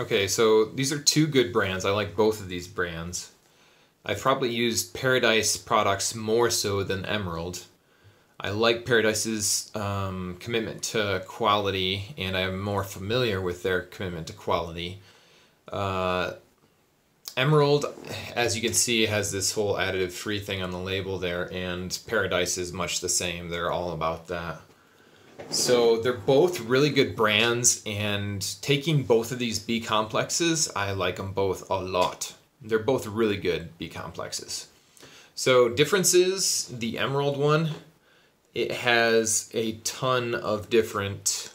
Okay, so these are two good brands. I like both of these brands. I've probably used Paradise products more so than Emerald. I like Paradise's um, commitment to quality, and I'm more familiar with their commitment to quality. Uh, Emerald, as you can see, has this whole additive free thing on the label there, and Paradise is much the same. They're all about that. So they're both really good brands, and taking both of these B complexes, I like them both a lot. They're both really good B complexes. So differences, the Emerald one, it has a ton of different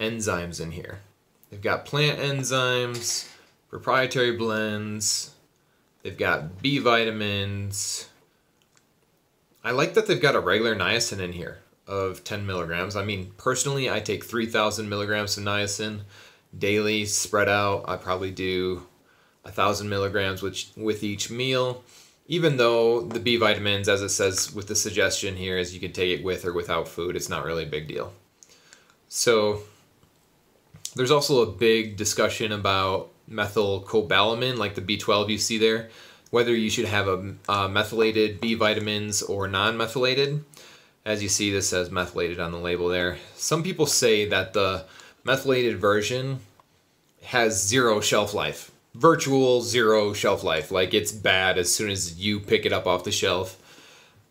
enzymes in here. They've got plant enzymes, proprietary blends, they've got B vitamins. I like that they've got a regular niacin in here of 10 milligrams. I mean, personally, I take 3,000 milligrams of niacin daily, spread out. I probably do a thousand milligrams with, with each meal. Even though the B vitamins, as it says with the suggestion here, is you can take it with or without food, it's not really a big deal. So there's also a big discussion about methylcobalamin, like the B12 you see there, whether you should have a, a methylated B vitamins or non-methylated. As you see, this says methylated on the label there. Some people say that the methylated version has zero shelf life. Virtual zero shelf life. Like it's bad as soon as you pick it up off the shelf.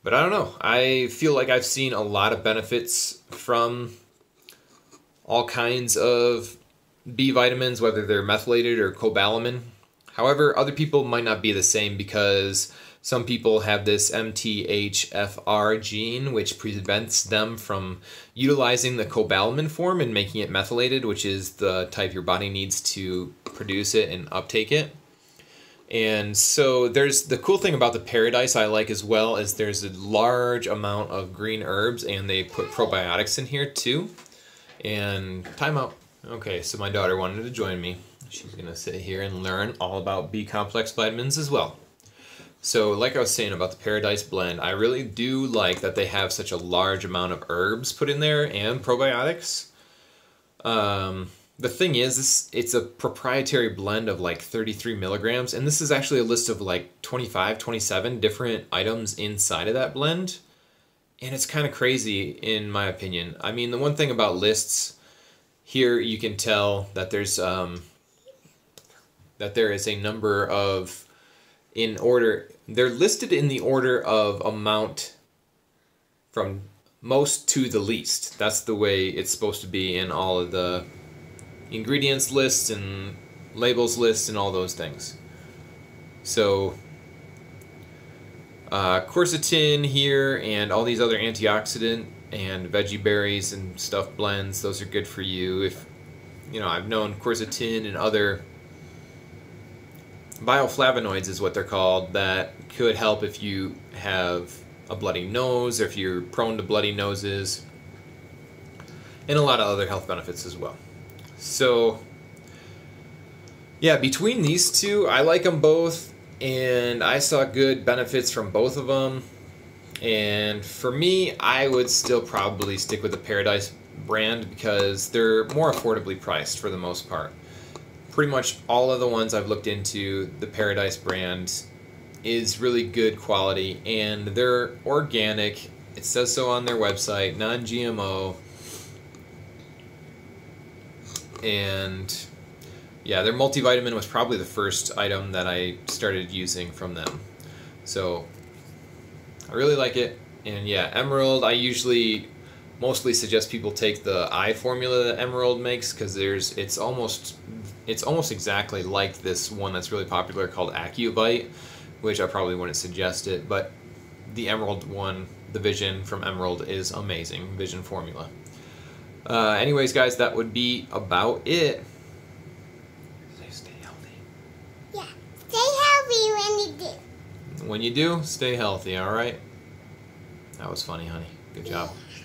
But I don't know. I feel like I've seen a lot of benefits from all kinds of B vitamins, whether they're methylated or cobalamin. However, other people might not be the same because some people have this MTHFR gene, which prevents them from utilizing the cobalamin form and making it methylated, which is the type your body needs to produce it and uptake it. And so there's the cool thing about the Paradise I like as well is there's a large amount of green herbs and they put probiotics in here too. And time out. Okay, so my daughter wanted to join me. She's gonna sit here and learn all about B complex vitamins as well. So, like I was saying about the Paradise Blend, I really do like that they have such a large amount of herbs put in there and probiotics. Um, the thing is, this, it's a proprietary blend of like 33 milligrams, and this is actually a list of like 25, 27 different items inside of that blend. And it's kind of crazy, in my opinion. I mean, the one thing about lists, here you can tell that there's um, that there is a number of in order they're listed in the order of amount from most to the least. That's the way it's supposed to be in all of the ingredients lists and labels lists and all those things. So uh, quercetin here and all these other antioxidant and veggie berries and stuff blends those are good for you. If you know I've known quercetin and other bioflavonoids is what they're called that could help if you have a bloody nose or if you're prone to bloody noses. And a lot of other health benefits as well. So yeah between these two i like them both and i saw good benefits from both of them and for me i would still probably stick with the paradise brand because they're more affordably priced for the most part pretty much all of the ones I've looked into, the Paradise brand is really good quality and they're organic. It says so on their website, non GMO. And yeah, their multivitamin was probably the first item that I started using from them. So I really like it. And yeah, Emerald, I usually mostly suggest people take the eye formula that Emerald makes because there's it's almost it's almost exactly like this one that's really popular called Ocuvite, which I probably wouldn't suggest it, but the Emerald one, the Vision from Emerald is amazing, Vision formula. Uh, anyways, guys, that would be about it. Stay healthy. Yeah, stay healthy when you do. When you do, stay healthy, all right? That was funny, honey. Good job. Yeah.